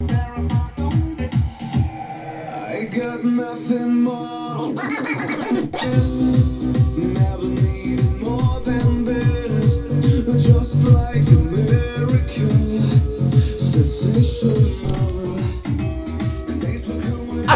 I got nothing more. Never needed more than this. Just like a miracle, sensational. Days will não.